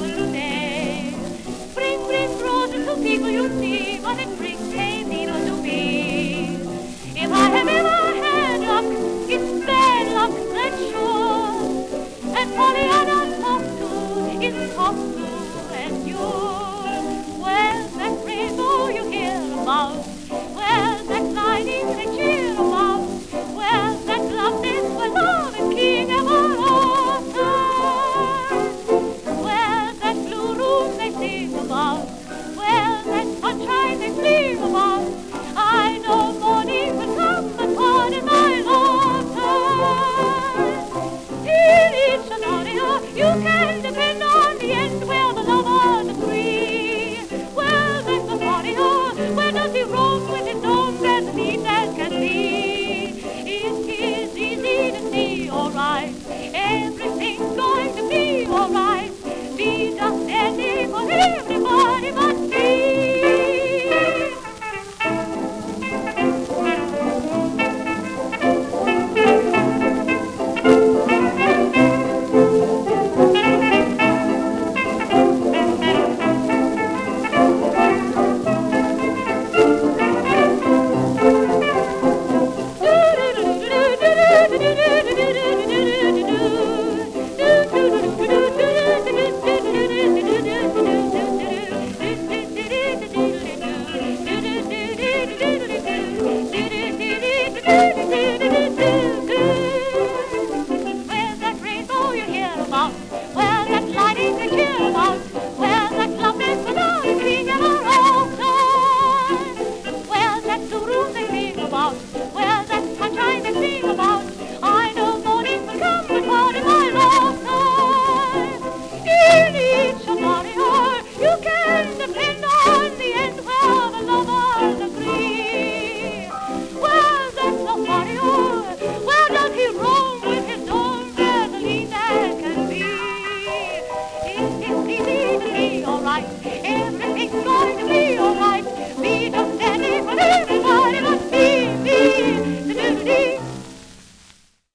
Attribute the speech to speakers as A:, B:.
A: will they. Bring, bring roses to people you see, but it brings a needle to me. If I have ever had luck, it's bad luck, that's sure. And Pollyanna's talk too is talk and life.